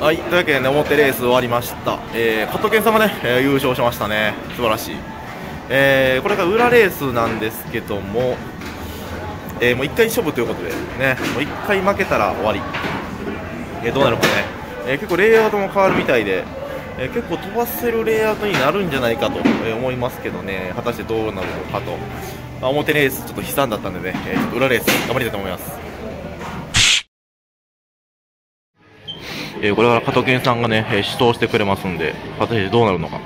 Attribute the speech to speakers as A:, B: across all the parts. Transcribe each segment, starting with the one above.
A: はい、というわけでね、表レース終わりました。えー、加藤健さんがね、えー優勝しましたね。素晴らしい。えー、これが裏レースなんですけども、えー、もう1回勝負ということで、ね、もう1回負けたら終わり。えー、どうなるかね。えー、結構レイアウトも変わるみたいで、え結構飛ばせるレイアウトになるんじゃないかと、思いますけどね、果たしてどうなるのかと。まあ、表レースちょっと悲惨だったんでね、えちょっと裏レース頑張りたいと思います。えーこれから加藤健さんがね、えー指導してくれますんで、果たしてどうなるのか。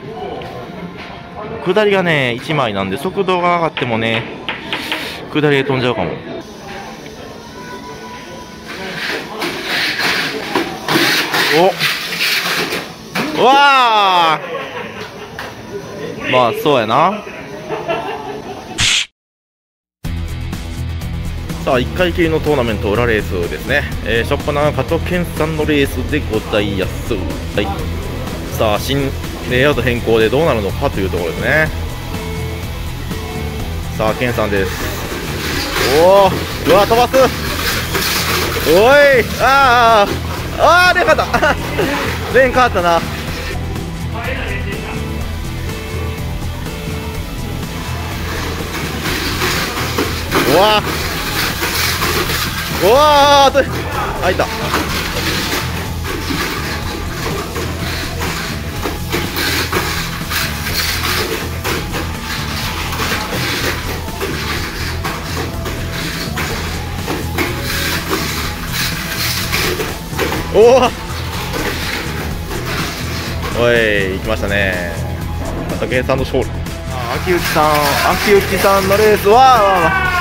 A: 下りがね、1枚なんで、速度が上がってもね、下りで飛んじゃうかも。おわあまあ、そうやな。さあ、1回きりのトーナメント裏レースですね。えー、しょっぱな加藤健さんのレースでございやす。はい。さあ、新レイアウト変更でどうなるのかというところですね。さあ、健さんです。おお、うわ、飛ばす。おい、あーあー、あ、レーン変わった。レーン変わったな。うわうわーと開いた。おおおい行きましたね。武井さんの勝利。あ秋内さん秋内さんのレースはわあわあわあ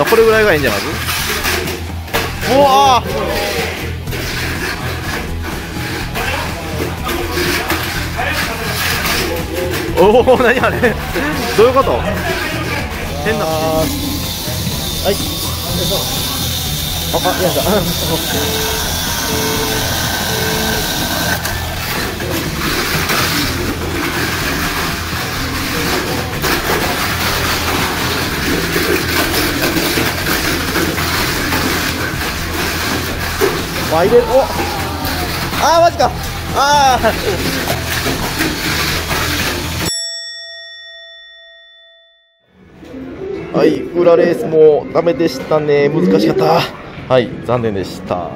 A: あこれぐらいがいいんじゃない？まずうわおお何あれ？どういうこと？変な。はい。ああいやだあ入れる。お。あーマジか。ああはい裏レースもダメでしたね。難しかった。はい残念でした。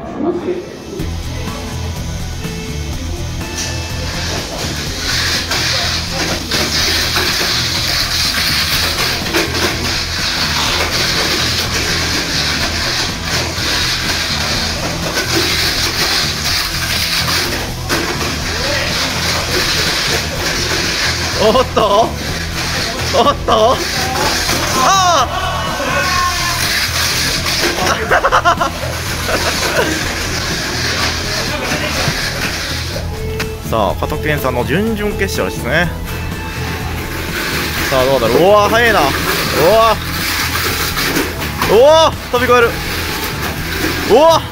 A: おっと？おっと？ああ さあ加藤健さんの準々決勝ですね。さあどうだろう？うわ速いな。うわ。うわ飛び越える。うわ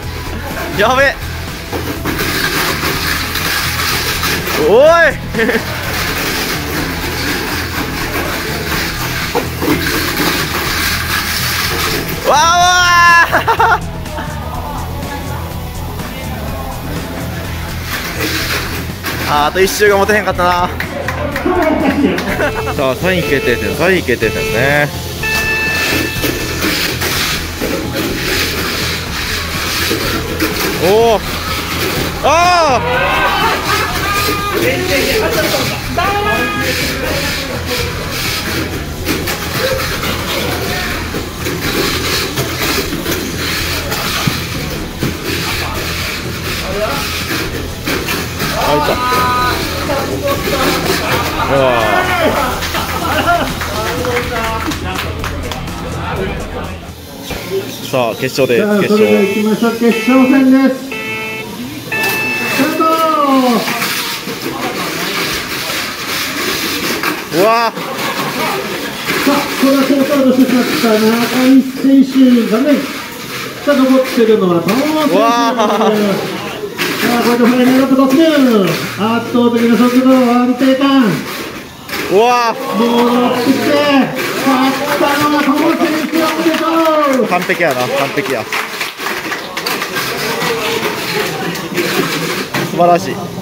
A: やべ。おい！わあわああと1周が持てへんかったな。さあ3位決定戦3位決定戦ですね。おおああさあ決勝です決勝
B: 戦です。スタート
A: うわ
B: さあ、これは好スタートしてしまった中井選手、残念。さあ、残ってるのは友野選手。さあ、これでファイナルアップ突入。圧倒的な速度、安定感。
A: うわ
B: 戻ってきて、勝ったのは友野選手、
A: 完璧やな。完璧や。素晴らしい。